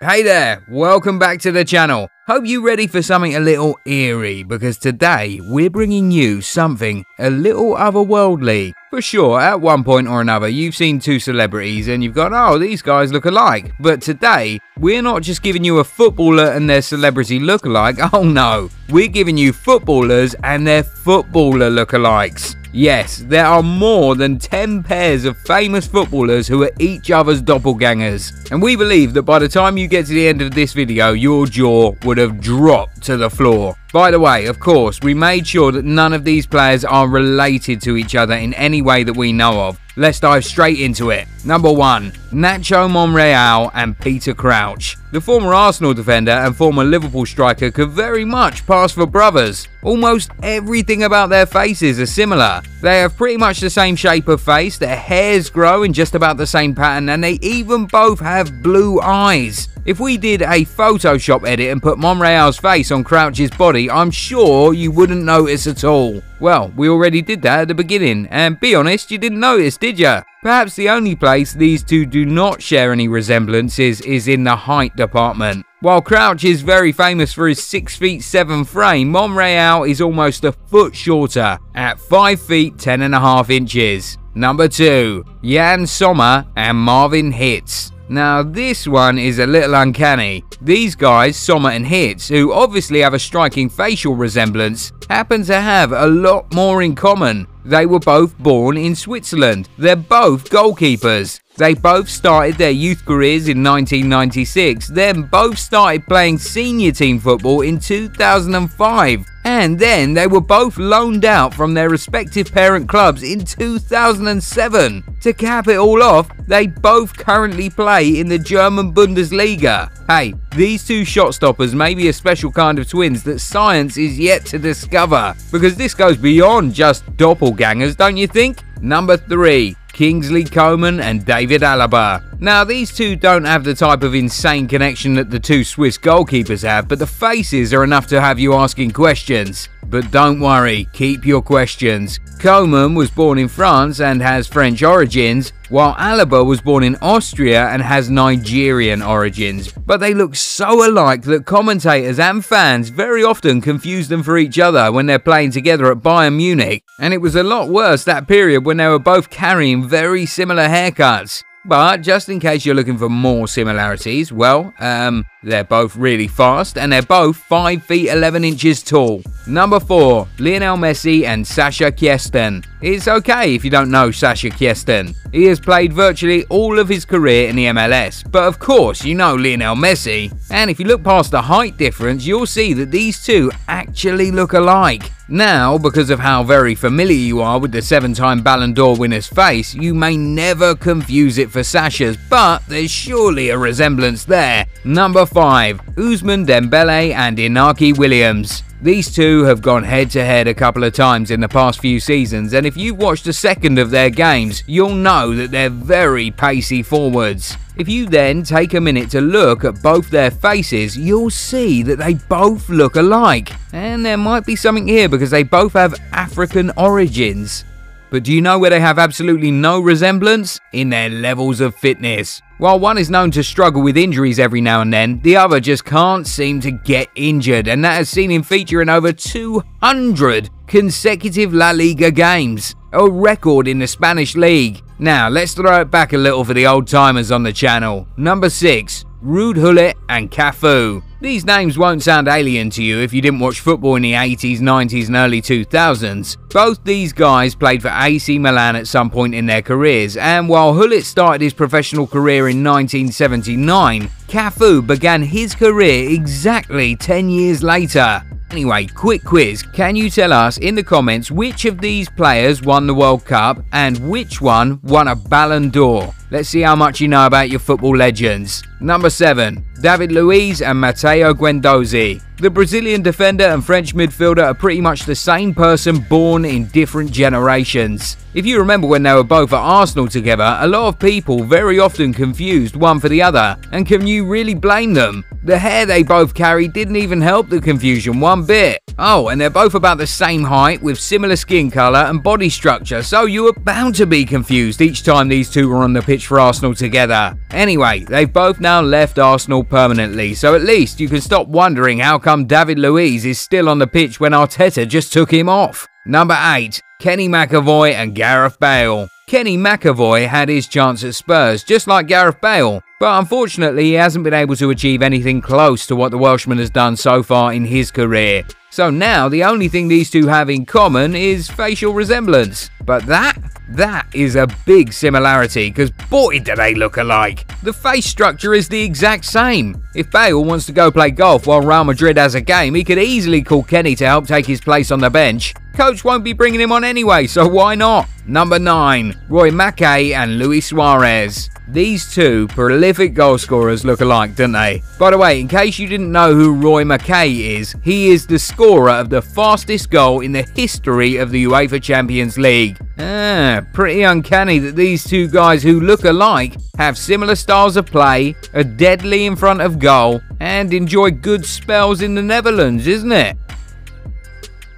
Hey there, welcome back to the channel. Hope you ready for something a little eerie because today we're bringing you something a little otherworldly. For sure, at one point or another, you've seen two celebrities and you've gone, oh, these guys look alike. But today, we're not just giving you a footballer and their celebrity look-alike. Oh no, we're giving you footballers and their footballer look-alikes. Yes, there are more than 10 pairs of famous footballers who are each other's doppelgangers. And we believe that by the time you get to the end of this video, your jaw would have dropped to the floor. By the way, of course, we made sure that none of these players are related to each other in any way that we know of. Let's dive straight into it. Number 1. Nacho Monreal and Peter Crouch. The former Arsenal defender and former Liverpool striker could very much pass for brothers. Almost everything about their faces are similar. They have pretty much the same shape of face, their hairs grow in just about the same pattern, and they even both have blue eyes. If we did a Photoshop edit and put Monreal's face on Crouch's body, I'm sure you wouldn't notice at all. Well, we already did that at the beginning, and be honest, you didn't notice, did you? Perhaps the only place these two do not share any resemblances is in the height department. While Crouch is very famous for his 6 feet 7 frame, Monreal is almost a foot shorter at 5 feet 10 and a half inches. Number 2. Yann Sommer and Marwin Hitz. Now, this one is a little uncanny. These guys, Sommer and Hitz, who obviously have a striking facial resemblance, happen to have a lot more in common. They were both born in Switzerland. They're both goalkeepers. They both started their youth careers in 1996, then both started playing senior team football in 2005. And then they were both loaned out from their respective parent clubs in 2007. To cap it all off, they both currently play in the German Bundesliga. Hey, these two shot stoppers may be a special kind of twins that science is yet to discover, because this goes beyond just doppelgangers, don't you think? Number 3. Kingsley Coman and David Alaba. Now, these two don't have the type of insane connection that the two Swiss goalkeepers have, but the faces are enough to have you asking questions. But don't worry, keep your questions. Coman was born in France and has French origins, while Alaba was born in Austria and has Nigerian origins. But they look so alike that commentators and fans very often confuse them for each other when they're playing together at Bayern Munich. And it was a lot worse that period when they were both carrying very similar haircuts. But just in case you're looking for more similarities, well, um, they're both really fast and they're both 5 feet 11 inches tall. Number 4. Lionel Messi and Sasha Kljestan. It's okay if you don't know Sasha Kljestan. He has played virtually all of his career in the MLS, but of course you know Lionel Messi. And if you look past the height difference, you'll see that these two actually look alike. Now, because of how very familiar you are with the seven time Ballon d'Or winner's face, you may never confuse it for Sasha's, but there's surely a resemblance there. Number 5 Ousmane Dembele and Inaki Williams. These two have gone head to head a couple of times in the past few seasons, and if you've watched a second of their games, you'll know that they're very pacey forwards. If you then take a minute to look at both their faces, you'll see that they both look alike. And there might be something here because they both have African origins. But do you know where they have absolutely no resemblance? In their levels of fitness. While one is known to struggle with injuries every now and then, the other just can't seem to get injured, and that has seen him feature in over 200 consecutive La Liga games, a record in the Spanish League. Now, let's throw it back a little for the old timers on the channel. Number 6, Ruud Gullit and Cafu. These names won't sound alien to you if you didn't watch football in the 80s, 90s, and early 2000s. Both these guys played for AC Milan at some point in their careers, and while Gullit started his professional career in 1979, Cafu began his career exactly 10 years later. Anyway, quick quiz. Can you tell us in the comments which of these players won the World Cup and which one won a Ballon d'Or? Let's see how much you know about your football legends. Number 7. David Luiz and Matteo Guendouzi. The Brazilian defender and French midfielder are pretty much the same person born in different generations. If you remember when they were both at Arsenal together, a lot of people very often confused one for the other, and can you really blame them? The hair they both carry didn't even help the confusion one bit. Oh, and they're both about the same height with similar skin colour and body structure, so you were bound to be confused each time these two were on the pitch for Arsenal together. Anyway, they've both now left Arsenal permanently, so at least you can stop wondering how come David Luiz is still on the pitch when Arteta just took him off. Number 8. Kenny McEvoy and Gareth Bale. Kenny McEvoy had his chance at Spurs, just like Gareth Bale, but unfortunately he hasn't been able to achieve anything close to what the Welshman has done so far in his career. So now the only thing these two have in common is facial resemblance. But that, that is a big similarity because boy do they look alike. The face structure is the exact same. If Bale wants to go play golf while Real Madrid has a game, he could easily call Kenny to help take his place on the bench. Coach won't be bringing him on anyway, so why not? Number 9. Roy Makaay and Luis Suarez. These two prolific goal scorers look alike, don't they? By the way, in case you didn't know who Roy Makaay is, he is the scorer of the fastest goal in the history of the UEFA Champions League. Ah, pretty uncanny that these two guys who look alike have similar styles of play, are deadly in front of goal, and enjoy good spells in the Netherlands, isn't it?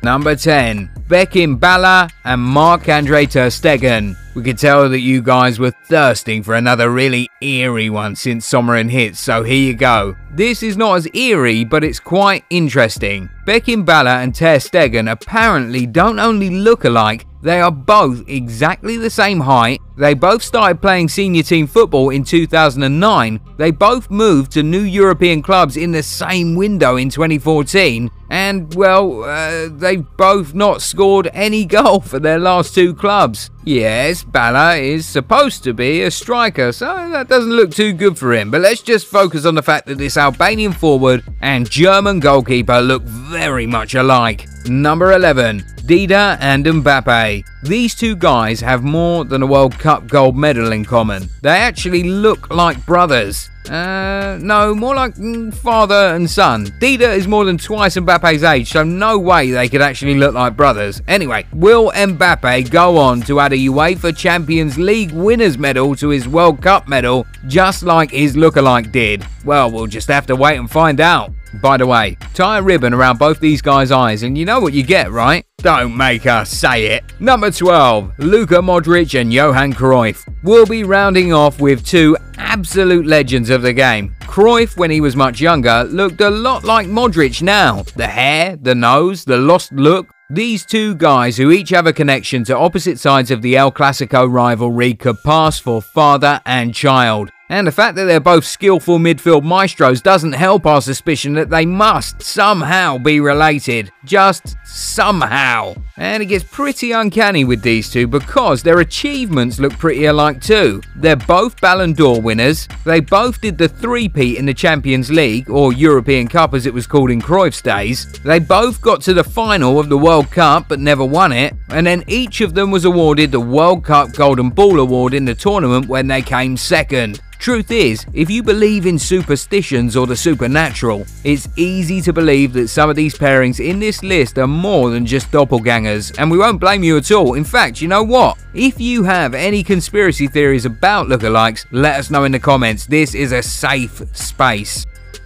Number 10. Bekim Balaj and Marc-Andre Ter Stegen. We could tell that you guys were thirsting for another really eerie one since Sommer Hitz, so here you go. This is not as eerie, but it's quite interesting. Bekim Balaj and Ter Stegen apparently don't only look alike, they are both exactly the same height. They both started playing senior team football in 2009. They both moved to new European clubs in the same window in 2014. And, well, uh, they've both not scored any goal for their last two clubs. Yes, Balaj is supposed to be a striker, so that doesn't look too good for him. But let's just focus on the fact that this Albanian forward and German goalkeeper look very much alike. Number 11. Dida and Mbappe. These two guys have more than a World Cup gold medal in common. They actually look like brothers. Uh, no, more like mm, father and son. Dida is more than twice Mbappe's age, so no way they could actually look like brothers. Anyway, will Mbappe go on to add a UEFA Champions League winners medal to his World Cup medal, just like his lookalike did? Well, we'll just have to wait and find out. By the way, tie a ribbon around both these guys' eyes and you know what you get, right? Don't make us say it. Number 12, Luka Modric and Johan Cruyff. We'll be rounding off with two absolute legends of the game. Cruyff, when he was much younger, looked a lot like Modric now. The hair, the nose, the lost look, these two guys, who each have a connection to opposite sides of the El Clasico rivalry, could pass for father and child. And the fact that they're both skillful midfield maestros doesn't help our suspicion that they must somehow be related. Just somehow. And it gets pretty uncanny with these two because their achievements look pretty alike too. They're both Ballon d'Or winners, they both did the three-peat in the Champions League, or European Cup as it was called in Cruyff's days. They both got to the final of the World Cup but never won it, and then each of them was awarded the World Cup Golden Ball Award in the tournament when they came second. Truth is, if you believe in superstitions or the supernatural, it's easy to believe that some of these pairings in this list are more than just doppelgangers, and we won't blame you at all. In fact, you know what? If you have any conspiracy theories about lookalikes, let us know in the comments. This is a safe space.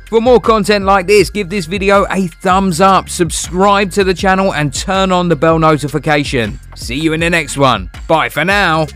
For more content like this, give this video a thumbs up, subscribe to the channel, and turn on the bell notification. See you in the next one. Bye for now.